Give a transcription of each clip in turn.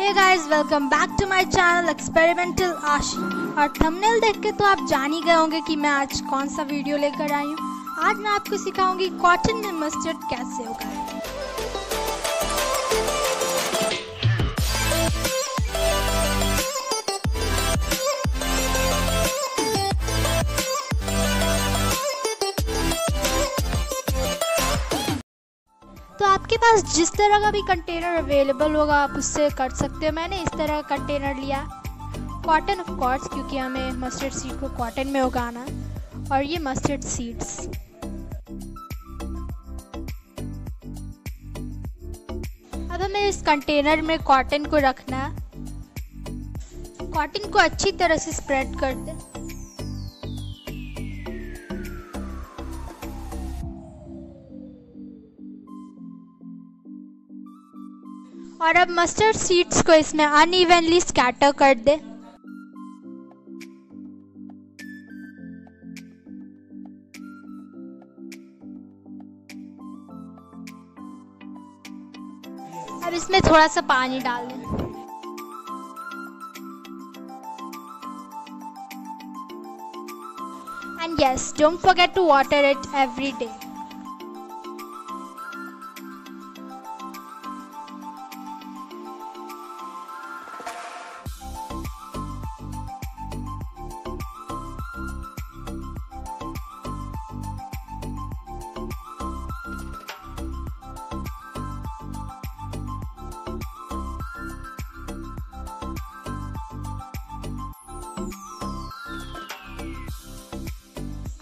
Hey guys welcome back to my channel experimental आशी और thumbnail देख के तो आप जान ही गए होंगे कि मैं आज कौन सा वीडियो लेकर आई हूँ। आज मैं आपको सिखाऊँगी कॉटन में मस्टर्ड कैसे होगा तो आपके पास जिस तरह का भी कंटेनर अवेलेबल होगा, आप उससे कर सकते हो। मैंने इस तरह का कंटेनर लिया। कॉटन ऑफ़ कोर्स क्योंकि हमें मस्टर्ड सीड को कॉटन में उगाना। और ये मस्टर्ड सीड्स अब हमें इस कंटेनर में कॉटन को रखना। कॉटन को अच्छी तरह से स्प्रेड कर दें और अब मस्टर्ड सीड्स को इसमें अनइवनली स्कैटर कर दे। अब इसमें थोड़ा सा पानी डाल दें। And yes don't forget to water it every day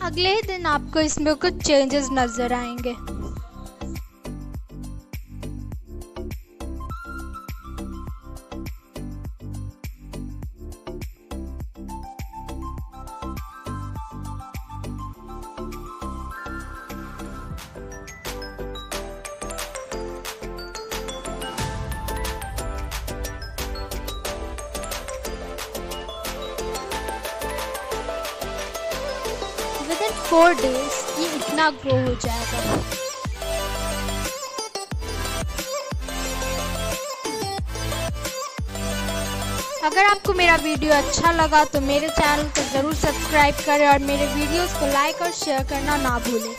अगले ही दिन आपको इसमें कुछ चेंजेस नज़र आएँगे। फोर डेज़ ये इतना ग्रो हो जाएगा। अगर आपको मेरा वीडियो अच्छा लगा तो मेरे चैनल को ज़रूर सब्सक्राइब करें और मेरे वीडियोस को लाइक और शेयर करना ना भूलें।